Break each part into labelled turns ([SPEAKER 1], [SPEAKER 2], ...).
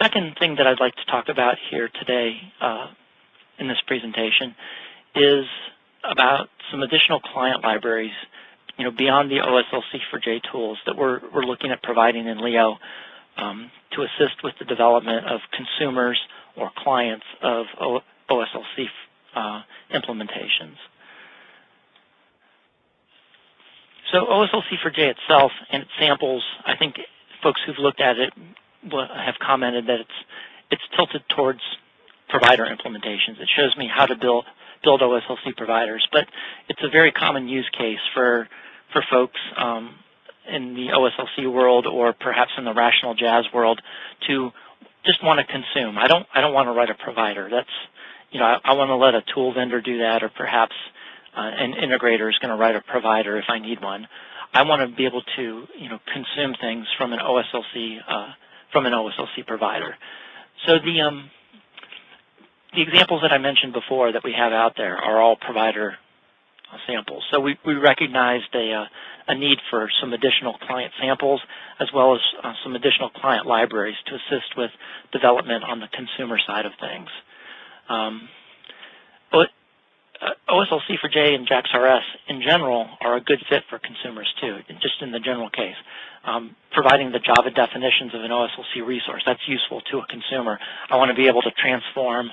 [SPEAKER 1] second thing that I'd like to talk about here today uh, in this presentation is about some additional client libraries, you know, beyond the OSLC for J tools that we're, we're looking at providing in Lyo um, to assist with the development of consumers or clients of OSLC uh, implementations. So OSLC for J itself and its samples, I think folks who've looked at it have commented that it's it's tilted towards provider implementations. It shows me how to build build OSLC providers, but it's a very common use case for for folks um, in the OSLC world or perhaps in the rational jazz world to just want to consume. I don't I don't want to write a provider. That's you know I, I want to let a tool vendor do that, or perhaps uh, an integrator is going to write a provider if I need one. I want to be able to you know consume things from an OSLC uh, from an OSLC provider. So the um, the examples that I mentioned before that we have out there are all provider samples. So we, we recognized a, uh, a need for some additional client samples as well as uh, some additional client libraries to assist with development on the consumer side of things. Um, but uh, OSLC for J and JAX-RS in general are a good fit for consumers too, just in the general case. Um, providing the Java definitions of an OSLC resource, that's useful to a consumer. I want to be able to transform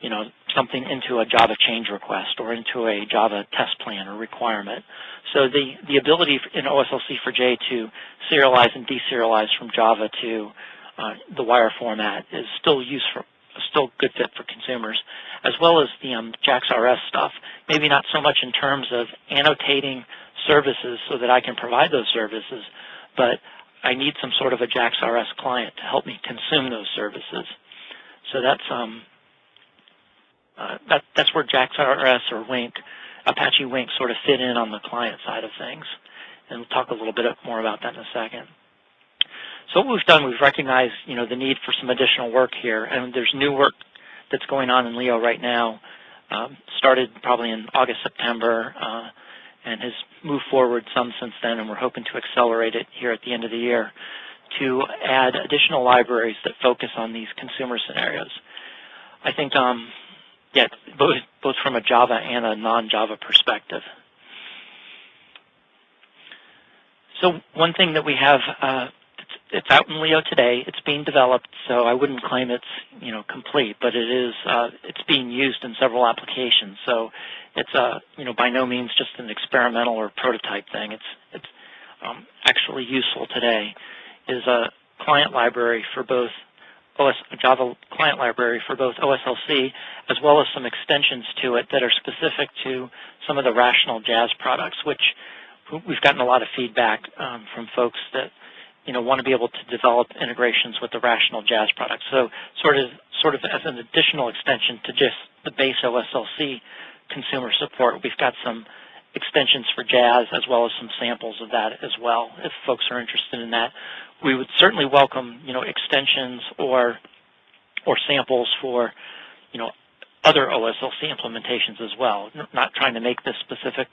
[SPEAKER 1] you know, something into a Java change request or into a Java test plan or requirement. So the, the ability in OSLC for J to serialize and deserialize from Java to uh, the wire format is still useful, still good fit for consumers, as well as the um, JAX-RS stuff. Maybe not so much in terms of annotating services so that I can provide those services, but I need some sort of a JAX-RS client to help me consume those services. So that's um, uh, that, that's where JAX-RS or Wink, Apache Wink sort of fit in on the client side of things. And we'll talk a little bit more about that in a second. So what we've done, we've recognized, you know, the need for some additional work here, and there's new work that's going on in Lyo right now. Um, started probably in August, September, uh, and has moved forward some since then, and we're hoping to accelerate it here at the end of the year to add additional libraries that focus on these consumer scenarios. I think um, yeah, both, both from a Java and a non-Java perspective. So one thing that we have, uh, it's, out in Lyo today. It's being developed, so I wouldn't claim it's you know complete, but it is. Uh, it's being used in several applications. So it's uh, you know by no means just an experimental or prototype thing. It's it's um, actually useful today. Is a client library for both OS, Java client library for both OSLC as well as some extensions to it that are specific to some of the rational jazz products, which we've gotten a lot of feedback um, from folks that you know want to be able to develop integrations with the rational jazz products. So sort of sort of as an additional extension to just the base OSLC consumer support, we've got some extensions for Jazz as well as some samples of that as well if folks are interested in that we would certainly welcome, you know, extensions or or samples for, you know, other OSLC implementations as well. Not trying to make this specific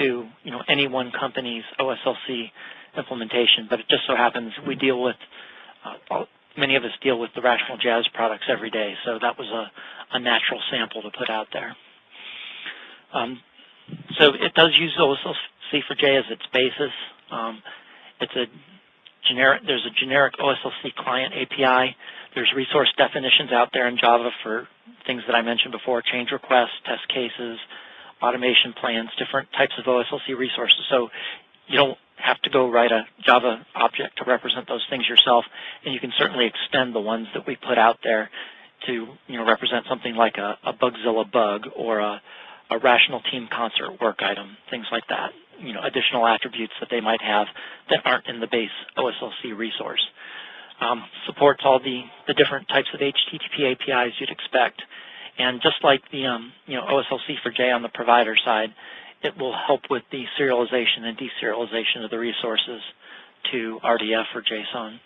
[SPEAKER 1] to, you know, any one company's OSLC implementation, but it just so happens we deal with uh, many of us deal with the Rational Jazz products every day, so that was a, a natural sample to put out there. Um, so it does use OSLC for J as its basis. Um, it's a generic, there's a generic OSLC client API. There's resource definitions out there in Java for things that I mentioned before, change requests, test cases, automation plans, different types of OSLC resources. So you don't have to go write a Java object to represent those things yourself, and you can certainly extend the ones that we put out there to you know represent something like a, a Bugzilla bug or a, a rational team concert work item, things like that you know, additional attributes that they might have that aren't in the base OSLC resource. Um, supports all the, the different types of HTTP APIs you'd expect. And just like the um, you know, OSLC for J on the provider side, it will help with the serialization and deserialization of the resources to RDF or JSON.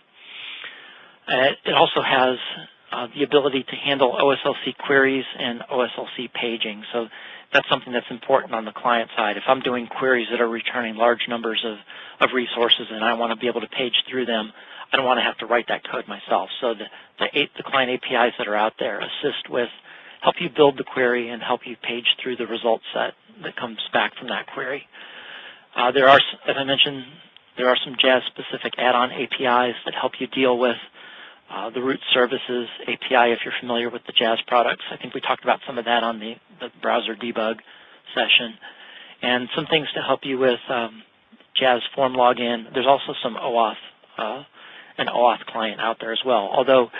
[SPEAKER 1] Uh, it also has uh, the ability to handle OSLC queries and OSLC paging. So that's something that's important on the client side. If I'm doing queries that are returning large numbers of, of resources and I want to be able to page through them, I don't want to have to write that code myself. So the, the, the client APIs that are out there assist with, help you build the query and help you page through the result set that comes back from that query. Uh, there are, as I mentioned, there are some Jazz-specific add-on APIs that help you deal with uh, the root services API if you're familiar with the Jazz products. I think we talked about some of that on the, the browser debug session. And some things to help you with um, Jazz form login. There's also some OAuth, uh, an OAuth client out there as well. Although,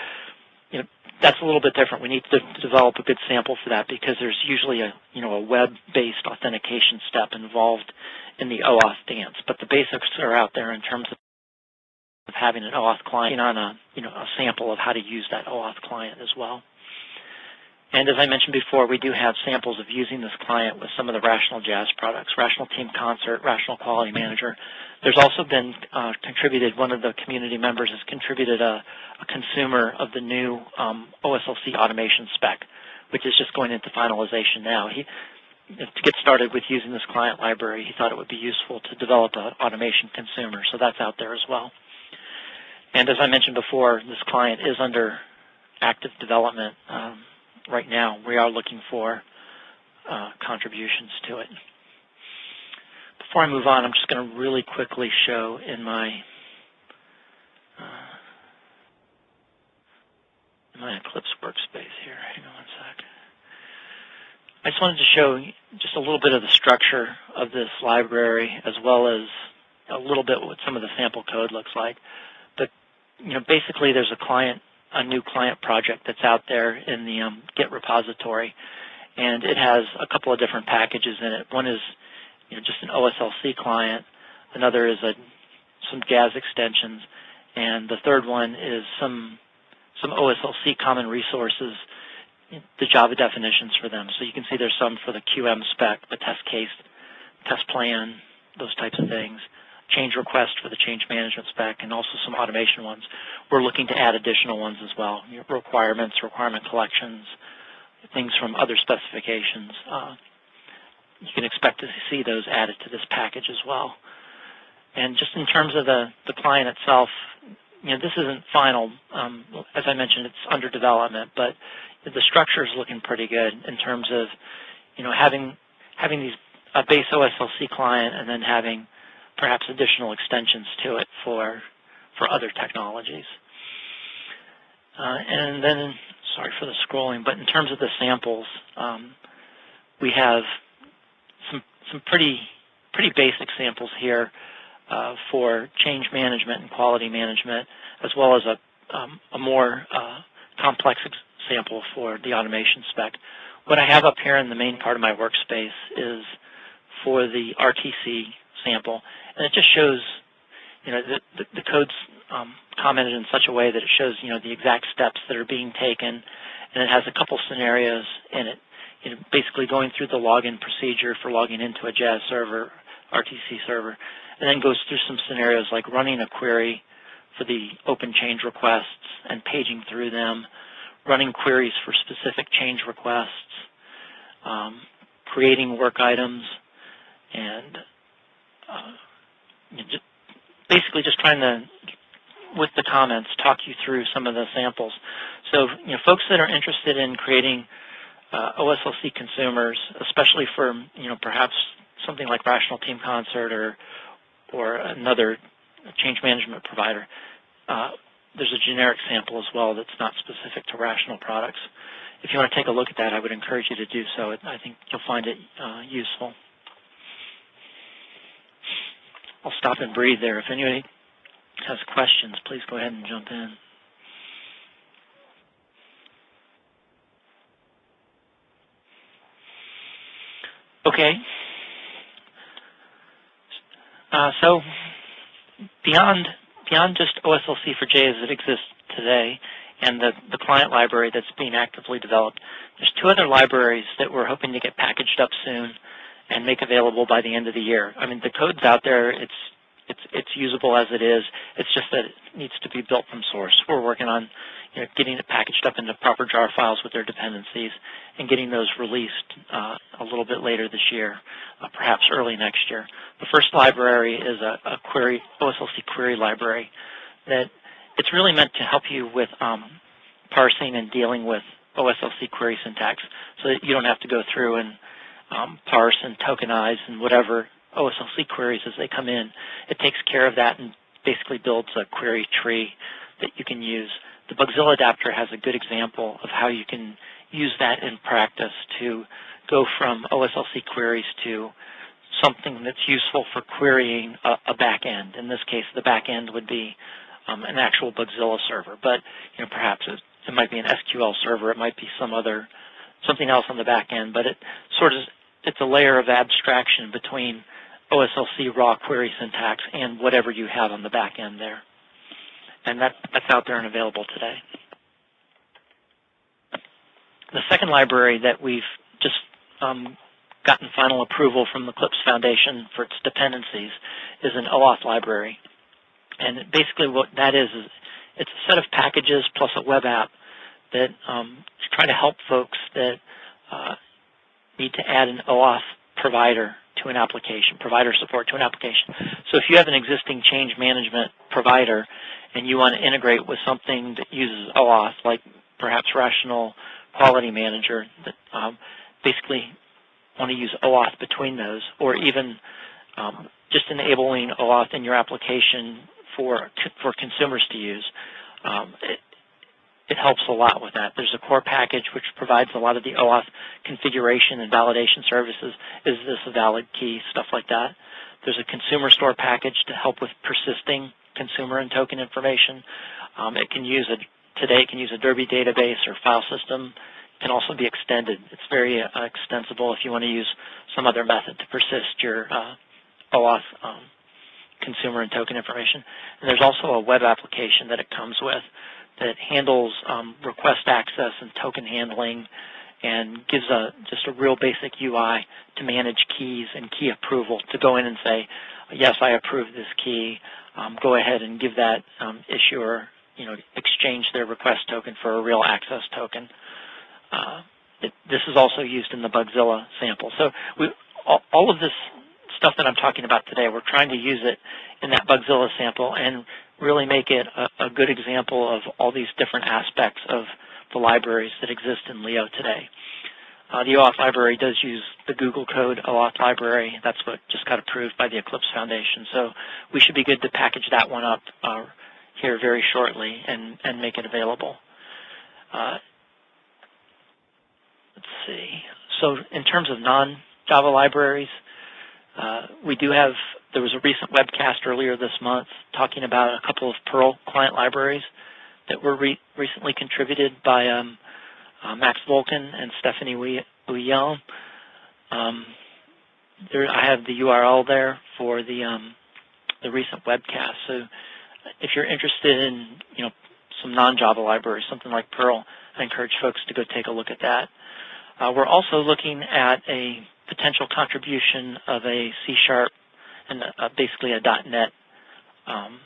[SPEAKER 1] you know, that's a little bit different. We need to develop a good sample for that because there's usually a, you know, a web-based authentication step involved in the OAuth dance. But the basics are out there in terms of having an OAuth client on a, you know, a sample of how to use that OAuth client as well. And as I mentioned before, we do have samples of using this client with some of the Rational Jazz products, Rational Team Concert, Rational Quality Manager. There's also been uh, contributed, one of the community members has contributed a, a consumer of the new um, OSLC automation spec, which is just going into finalization now. He, to get started with using this client library, he thought it would be useful to develop an automation consumer, so that's out there as well. And as I mentioned before, this client is under active development. Um, right now. We are looking for uh, contributions to it. Before I move on, I'm just going to really quickly show in my uh, in my Eclipse workspace here. Hang on one sec. I just wanted to show just a little bit of the structure of this library as well as a little bit what some of the sample code looks like. You know, basically there's a client a new client project that's out there in the um, Git repository, and it has a couple of different packages in it. One is you know, just an OSLC client. Another is a, some Jazz extensions, and the third one is some some OSLC common resources, the Java definitions for them. So you can see there's some for the QM spec, the test case, test plan, those types of things change request for the change management spec and also some automation ones. We're looking to add additional ones as well, requirements, requirement collections, things from other specifications. Uh, you can expect to see those added to this package as well. And just in terms of the, the client itself, you know, this isn't final. Um, as I mentioned, it's under development, but the structure is looking pretty good in terms of, you know, having having these a base OSLC client and then having perhaps additional extensions to it for, for other technologies. Uh, and then, sorry for the scrolling, but in terms of the samples, um, we have some, some pretty, pretty basic samples here uh, for change management and quality management, as well as a, um, a more uh, complex sample for the automation spec. What I have up here in the main part of my workspace is for the RTC sample, and it just shows, you know, the, the, the code's um, commented in such a way that it shows, you know, the exact steps that are being taken, and it has a couple scenarios in it. You know, basically going through the login procedure for logging into a Jazz server, RTC server, and then goes through some scenarios like running a query for the open change requests and paging through them, running queries for specific change requests, um, creating work items, and just basically just trying to, with the comments, talk you through some of the samples. So, you know, folks that are interested in creating uh, OSLC consumers, especially for, you know, perhaps something like Rational Team Concert or or another change management provider, uh, there's a generic sample as well that's not specific to Rational products. If you want to take a look at that, I would encourage you to do so. I think you'll find it uh, useful. I'll stop and breathe there. If anybody has questions, please go ahead and jump in. Okay. Uh, so beyond beyond just OSLC for J as it exists today and the, the client library that's being actively developed, there's two other libraries that we're hoping to get packaged up soon and make available by the end of the year. I mean, the code's out there. It's it's it's usable as it is. It's just that it needs to be built from source. We're working on you know, getting it packaged up into proper jar files with their dependencies and getting those released uh, a little bit later this year, uh, perhaps early next year. The first library is a, a query OSLC query library that it's really meant to help you with um, parsing and dealing with OSLC query syntax so that you don't have to go through and um, parse and tokenize and whatever OSLC queries as they come in. It takes care of that and basically builds a query tree that you can use. The Bugzilla adapter has a good example of how you can use that in practice to go from OSLC queries to something that's useful for querying a, a back end. In this case, the back end would be um, an actual Bugzilla server, but you know perhaps it, it might be an SQL server, it might be some other something else on the back end, but it sort of it's a layer of abstraction between OSLC raw query syntax and whatever you have on the back end there. And that, that's out there and available today. The second library that we've just um, gotten final approval from the Eclipse Foundation for its dependencies is an OAuth library. And basically what that is, is it's a set of packages plus a web app that um, try to help folks that uh, need to add an OAuth provider to an application, provider support to an application. So if you have an existing change management provider and you want to integrate with something that uses OAuth, like perhaps Rational Quality Manager, that um, basically want to use OAuth between those, or even um, just enabling OAuth in your application for for consumers to use. Um, it, it helps a lot with that. There's a core package which provides a lot of the OAuth configuration and validation services. Is this a valid key? Stuff like that. There's a consumer store package to help with persisting consumer and token information. Um, it can use a today it can use a Derby database or file system. It can also be extended. It's very uh, extensible if you want to use some other method to persist your uh, OAuth um, consumer and token information. And there's also a web application that it comes with that handles um, request access and token handling and gives a just a real basic UI to manage keys and key approval to go in and say, yes, I approve this key. Um, go ahead and give that um, issuer, you know, exchange their request token for a real access token. Uh, it, this is also used in the Bugzilla sample. So we, all, all of this stuff that I'm talking about today, we're trying to use it in that Bugzilla sample and really make it a, a good example of all these different aspects of the libraries that exist in Lyo today. Uh, the OAuth library does use the Google Code OAuth library. That's what just got approved by the Eclipse Foundation. So we should be good to package that one up uh, here very shortly and, and make it available. Uh, let's see. So in terms of non-Java libraries, uh, we do have there was a recent webcast earlier this month talking about a couple of Perl client libraries that were re recently contributed by um, uh, Max Volkin and Stephanie Ouillon. Um, there, I have the URL there for the um, the recent webcast. So if you're interested in you know some non-Java libraries, something like Perl, I encourage folks to go take a look at that. Uh, we're also looking at a potential contribution of a C-sharp and uh, basically a .NET um,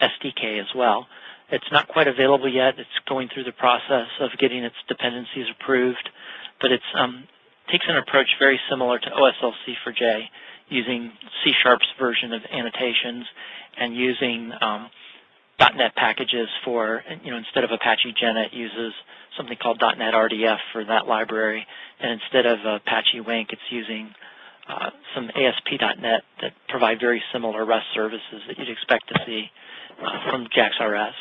[SPEAKER 1] SDK as well. It's not quite available yet. It's going through the process of getting its dependencies approved, but it um, takes an approach very similar to OSLC for J, using C Sharp's version of annotations and using um, .NET packages for, you know, instead of Apache Jena, it uses something called .NET RDF for that library, and instead of Apache Wink, it's using uh, some ASP.NET that provide very similar REST services that you'd expect to see uh, from JAX-RS.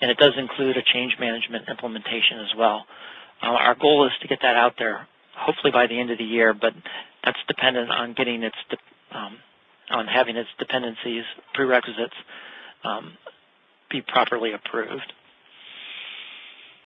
[SPEAKER 1] And it does include a change management implementation as well. Uh, our goal is to get that out there hopefully by the end of the year, but that's dependent on getting its um, on having its dependencies prerequisites um, be properly approved.